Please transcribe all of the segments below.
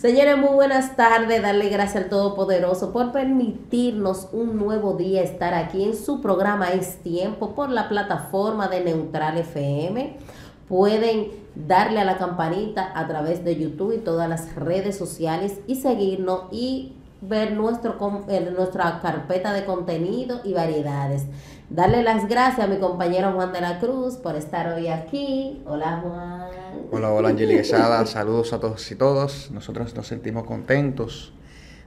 Señores, muy buenas tardes. Darle gracias al Todopoderoso por permitirnos un nuevo día estar aquí en su programa Es Tiempo por la plataforma de Neutral FM. Pueden darle a la campanita a través de YouTube y todas las redes sociales y seguirnos y ver nuestro, nuestra carpeta de contenido y variedades. Darle las gracias a mi compañero Juan de la Cruz por estar hoy aquí. Hola Juan. Hola, hola Angeli Saludos a todos y todas. Nosotros nos sentimos contentos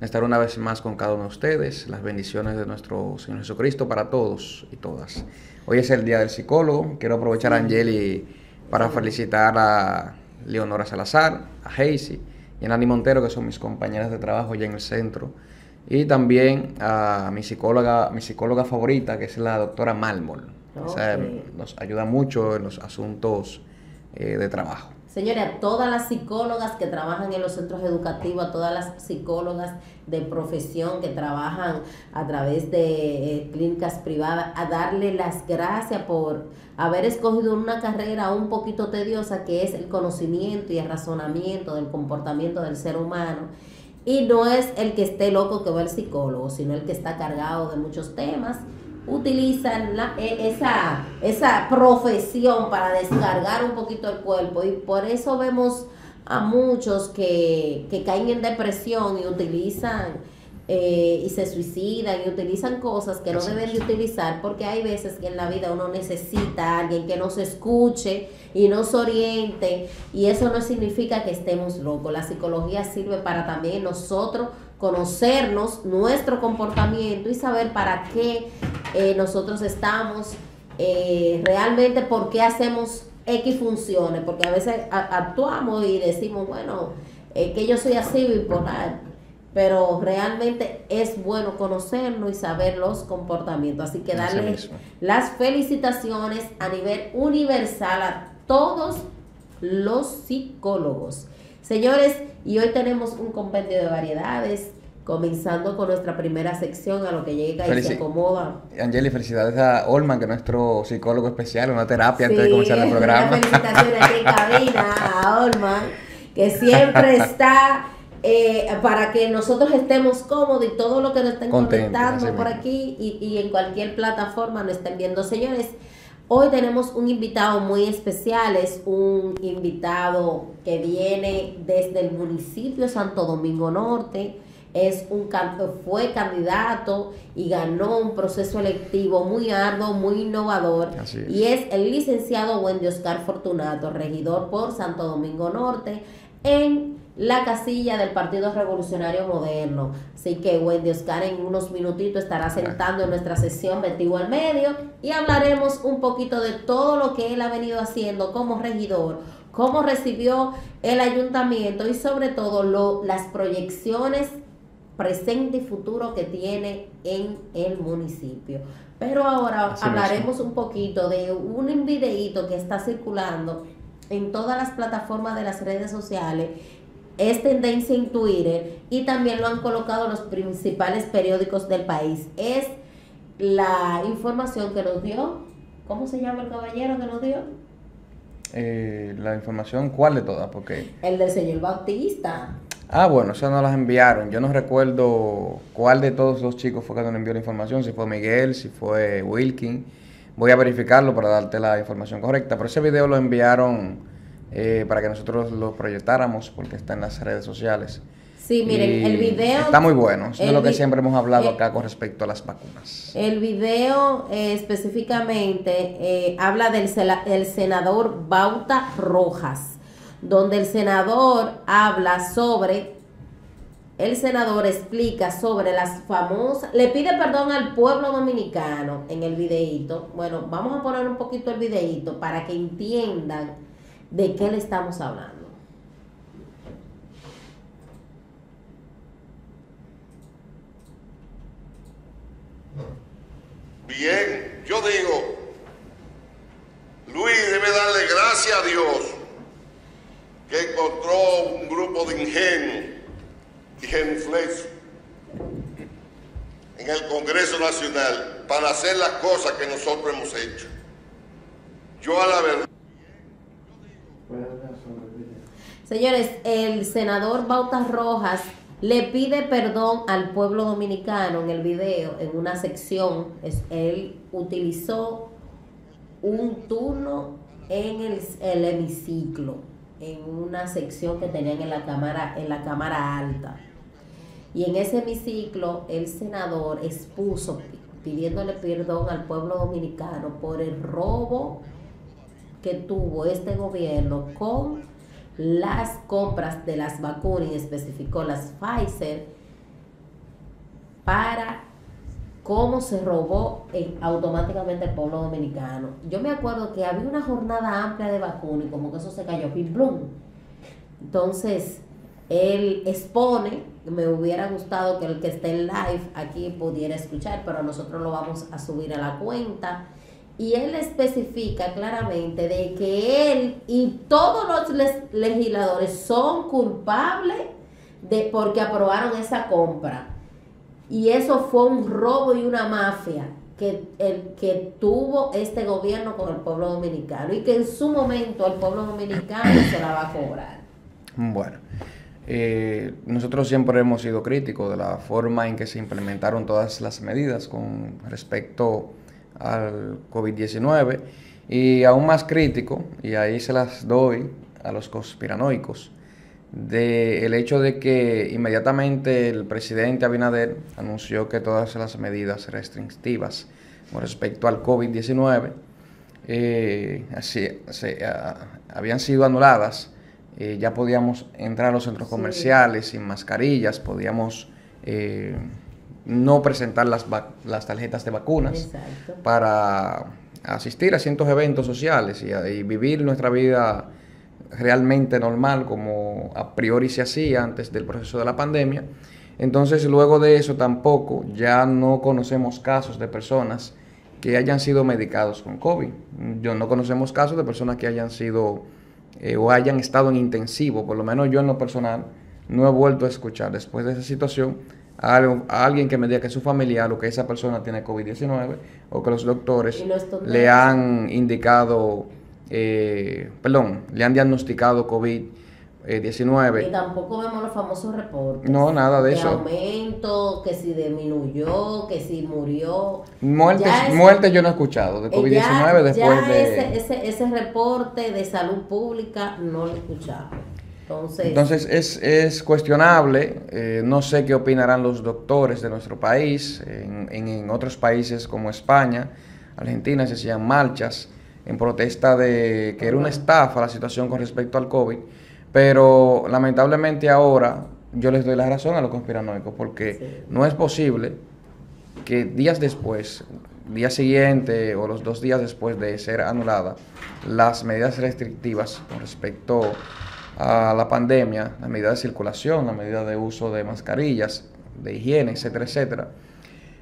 de estar una vez más con cada uno de ustedes. Las bendiciones de nuestro Señor Jesucristo para todos y todas. Hoy es el Día del Psicólogo. Quiero aprovechar a Angeli para felicitar a Leonora Salazar, a Heisy y a Nani Montero, que son mis compañeras de trabajo ya en el centro. Y también a mi psicóloga, mi psicóloga favorita, que es la doctora Malmol. nos ayuda mucho en los asuntos eh, de trabajo. Señores, a todas las psicólogas que trabajan en los centros educativos, a todas las psicólogas de profesión que trabajan a través de eh, clínicas privadas, a darle las gracias por haber escogido una carrera un poquito tediosa que es el conocimiento y el razonamiento del comportamiento del ser humano. Y no es el que esté loco que va al psicólogo, sino el que está cargado de muchos temas. Utilizan la, e, esa, esa profesión para descargar un poquito el cuerpo. Y por eso vemos a muchos que, que caen en depresión y utilizan eh, y se suicidan y utilizan cosas que no deben de utilizar porque hay veces que en la vida uno necesita a alguien que nos escuche y nos oriente y eso no significa que estemos locos. La psicología sirve para también nosotros conocernos, nuestro comportamiento y saber para qué eh, nosotros estamos, eh, realmente por qué hacemos X funciones, porque a veces actuamos y decimos, bueno, que yo soy así bipolar, pero realmente es bueno conocerlo y saber los comportamientos. Así que darle las felicitaciones a nivel universal a todos los psicólogos. Señores, y hoy tenemos un compendio de variedades, comenzando con nuestra primera sección a lo que llega y se acomoda. Angeli, felicidades a Olman, que es nuestro psicólogo especial, una terapia antes de comenzar el programa. Felicitaciones aquí en cabina a Olman, que siempre está eh, para que nosotros estemos cómodos y todo lo que nos estén comentando por aquí y, y en cualquier plataforma nos estén viendo. Señores, Hoy tenemos un invitado muy especial, es un invitado que viene desde el municipio Santo Domingo Norte, es un fue candidato y ganó un proceso electivo muy arduo, muy innovador. Y es. el licenciado Wendy Oscar Fortunato, regidor por Santo Domingo Norte en la casilla del Partido Revolucionario Moderno. Así que Wendy Oscar en unos minutitos estará sentando en nuestra sesión 21 al medio y hablaremos un poquito de todo lo que él ha venido haciendo como regidor, cómo recibió el ayuntamiento y sobre todo lo, las proyecciones presente y futuro que tiene en el municipio. Pero ahora hablaremos un poquito de un videíto que está circulando en todas las plataformas de las redes sociales es tendencia en Twitter y también lo han colocado los principales periódicos del país. Es la información que nos dio, ¿cómo se llama el caballero que nos dio? Eh, la información, ¿cuál de todas? Porque... El del señor Bautista. Ah, bueno, eso no las enviaron. Yo no recuerdo cuál de todos los chicos fue que nos envió la información, si fue Miguel, si fue Wilkin. Voy a verificarlo para darte la información correcta, pero ese video lo enviaron eh, para que nosotros lo proyectáramos porque está en las redes sociales. Sí, miren, el video... Está muy bueno, es de lo que siempre hemos hablado eh, acá con respecto a las vacunas. El video eh, específicamente habla del, del senador Bauta Rojas, donde el senador habla sobre el senador explica sobre las famosas, le pide perdón al pueblo dominicano en el videíto. Bueno, vamos a poner un poquito el videíto para que entiendan de qué le estamos hablando. Bien, yo digo, Luis debe darle gracias a Dios que encontró un ingenuos y genuflexos en el Congreso Nacional para hacer las cosas que nosotros hemos hecho. Yo a la verdad Señores, el senador Bautas Rojas le pide perdón al pueblo dominicano en el video, en una sección. Es, él utilizó un turno en el, el, hemiciclo, en una sección que tenían en la cámara, en la cámara alta. Y en ese hemiciclo el senador expuso pidiéndole perdón al pueblo dominicano por el robo que tuvo este gobierno con las compras de las vacunas, y especificó las Pfizer, para cómo se robó automáticamente el pueblo dominicano. Yo me acuerdo que había una jornada amplia de vacunas y como que eso se cayó, pim. Entonces, él expone, me hubiera gustado que el que esté en live aquí pudiera escuchar, pero nosotros lo vamos a subir a la cuenta y él especifica claramente de que él y todos los legisladores son culpables de porque aprobaron esa compra. Y eso fue un robo y una mafia que, el, que tuvo este gobierno con el pueblo dominicano y que en su momento el pueblo dominicano se la va a cobrar. Bueno, eh, nosotros siempre hemos sido críticos de la forma en que se implementaron todas las medidas con respecto al COVID-19 y aún más crítico, y ahí se las doy a los conspiranoicos, del el hecho de que inmediatamente el presidente Abinader anunció que todas las medidas restrictivas con respecto al COVID-19 eh, habían sido anuladas, eh, ya podíamos entrar a los centros comerciales sin mascarillas, podíamos... Eh, no presentar las, las tarjetas de vacunas para asistir a cientos eventos sociales y, vivir nuestra vida realmente normal como a priori se hacía antes del proceso de la pandemia. Entonces luego de eso tampoco ya no conocemos casos de personas que hayan sido medicados con COVID. Yo no conocemos casos de personas que hayan sido eh, o hayan estado en intensivo, por lo menos yo en lo personal no he vuelto a escuchar después de esa situación a, alguien que me diga que su familiar o que esa persona tiene COVID-19 o que los doctores le han indicado, eh, perdón, le han diagnosticado COVID-19. Y tampoco vemos los famosos reportes. No, nada de, eso. aumento, que si disminuyó, que si murió. Muertes, muertes yo no he escuchado de COVID-19 después de... Ese, ese, ese reporte de salud pública no lo he escuchado. Entonces, es, es, cuestionable, eh, no sé qué opinarán los doctores de nuestro país, en, en, otros países como España, Argentina se hacían marchas en protesta de que era una estafa la situación con respecto al COVID, pero lamentablemente ahora yo les doy la razón a los conspiranoicos, porque no es posible que días después, día siguiente o los dos días después de ser anulada las medidas restrictivas con respecto a la pandemia, la medida de circulación, la medida de uso de mascarillas, de higiene, etcétera, etcétera,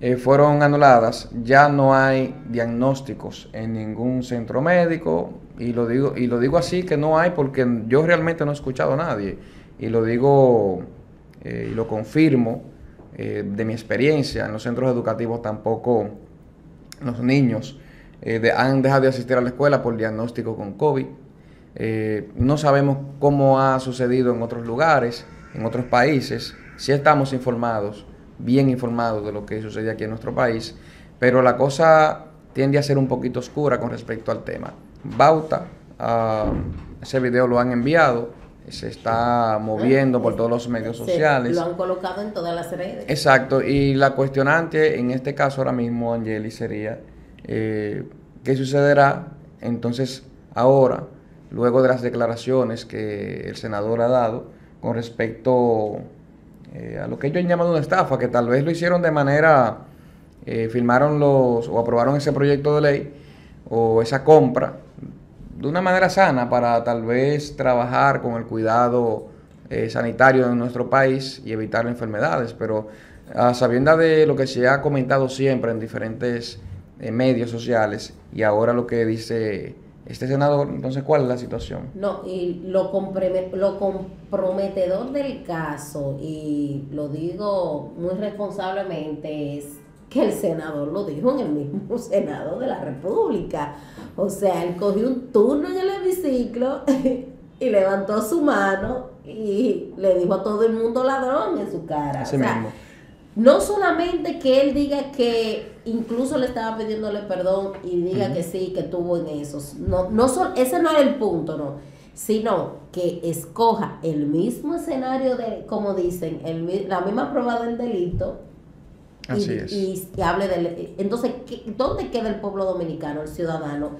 eh, fueron anuladas, ya no hay diagnósticos en ningún centro médico y lo digo y lo digo así que no hay porque yo realmente no he escuchado a nadie y lo digo eh, y lo confirmo eh, de mi experiencia en los centros educativos tampoco los niños han dejado de asistir a la escuela por diagnóstico con COVID no sabemos cómo ha sucedido en otros lugares, en otros países. Sí estamos informados, bien informados de lo que sucede aquí en nuestro país, pero la cosa tiende a ser un poquito oscura con respecto al tema. Bauta, ah, ese video lo han enviado, se está moviendo por todos los medios sociales. lo han colocado en todas las redes. Exacto, y la cuestionante en este caso ahora mismo, Angeli, sería, eh, ¿qué sucederá entonces ahora luego de las declaraciones que el senador ha dado con respecto eh, a lo que ellos han llamado una estafa, que tal vez lo hicieron de manera, eh, firmaron los o aprobaron ese proyecto de ley o esa compra de una manera sana para tal vez trabajar con el cuidado eh, sanitario en nuestro país y evitar enfermedades, pero a sabienda de lo que se ha comentado siempre en diferentes medios sociales y ahora lo que dice este senador, entonces, ¿cuál es la situación? No, y lo, lo comprometedor del caso, y lo digo muy responsablemente, es que el senador lo dijo en el mismo Senado de la República. O sea, él cogió un turno en el hemiciclo y levantó su mano y le dijo a todo el mundo ladrón en su cara. Así O sea, mismo. No solamente que él diga que incluso le estaba pidiéndole perdón y diga que sí, que tuvo en esos. No, no sol- ese no era el punto, no. Sino que escoja el mismo escenario de, como dicen, el, la misma prueba del delito. y- Así es. Y, y hable del. Entonces, ¿qué- ¿dónde queda el pueblo dominicano, el ciudadano?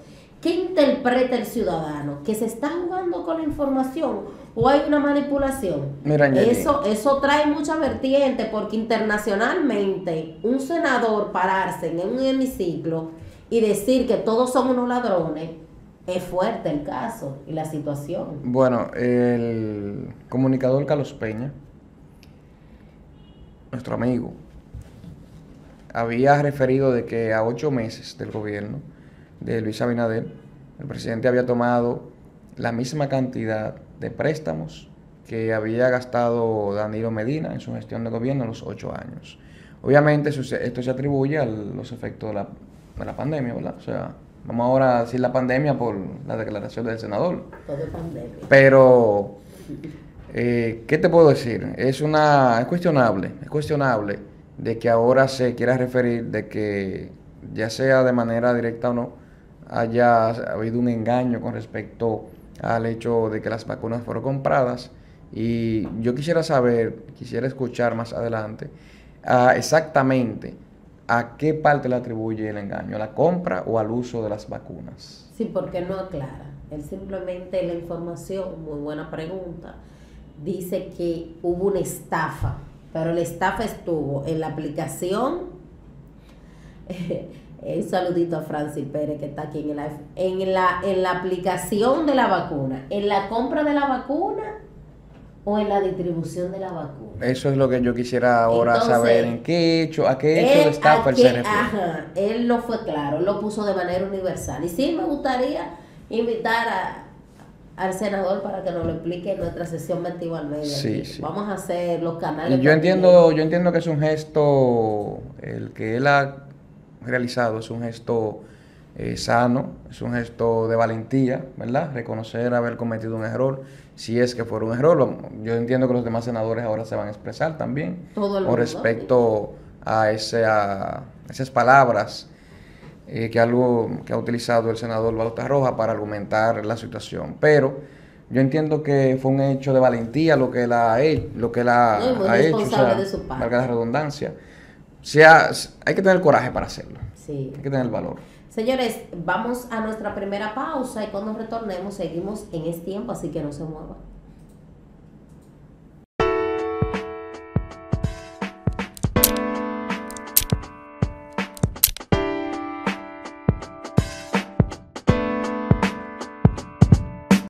¿Qué interpreta el ciudadano? ¿Que se está jugando con la información o hay una manipulación? Mira. Eso, eso trae mucha vertiente porque internacionalmente un senador pararse en un hemiciclo y decir que todos somos unos ladrones es fuerte el caso y la situación. Bueno, el comunicador Carlos Peña, nuestro amigo, había referido de que a ocho meses del gobierno de Luis Abinader, el presidente había tomado la misma cantidad de préstamos que había gastado Danilo Medina en su gestión de gobierno en los ocho años. Obviamente eso esto se atribuye a los efectos de la, de la pandemia, ¿verdad? O sea, vamos ahora a decir la pandemia por la declaración del senador. Pero, eh, ¿qué te puedo decir? Es una, es cuestionable, es cuestionable de que ahora se quiera referir de que, ya sea de manera directa o no, haya habido un engaño con respecto al hecho de que las vacunas fueron compradas. Y yo quisiera saber, quisiera escuchar más adelante, ah, exactamente a qué parte le atribuye el engaño, a la compra o al uso de las vacunas. Sí, porque no aclara. Él simplemente la información, muy buena pregunta, dice que hubo una estafa, pero la estafa estuvo en la aplicación. Un saludito a Francis Pérez que está aquí en el live. En la, en la aplicación de la vacuna, en la compra de la vacuna o en la distribución de la vacuna. Eso es lo que yo quisiera ahora Entonces, saber. ¿En qué hecho, a qué hecho de estafa que- refiere? ajá, él no fue claro, lo puso de manera universal. Y sí me gustaría invitar a, al senador para que nos lo explique en nuestra sesión 21 al medio. Sí, sí. Vamos a hacer los canales. Y yo entiendo, yo entiendo que es un gesto, el que él ha realizado es un gesto eh, sano, es un gesto de valentía, ¿verdad? Reconocer haber cometido un error, si es que fuera un error. Yo entiendo que los demás senadores ahora se van a expresar también Todo con respecto a, ese, a esas palabras eh, que, algo, que ha utilizado el senador Bauta Roja para argumentar la situación. Pero yo entiendo que fue un hecho de valentía lo que él ha, lo que él ha, No, y muy ha hecho, o sea, de su parte. la redundancia. Sea, hay que tener coraje para hacerlo, Sí. hay que tener valor. Señores, vamos a nuestra primera pausa y cuando retornemos seguimos en este tiempo, así que no se muevan.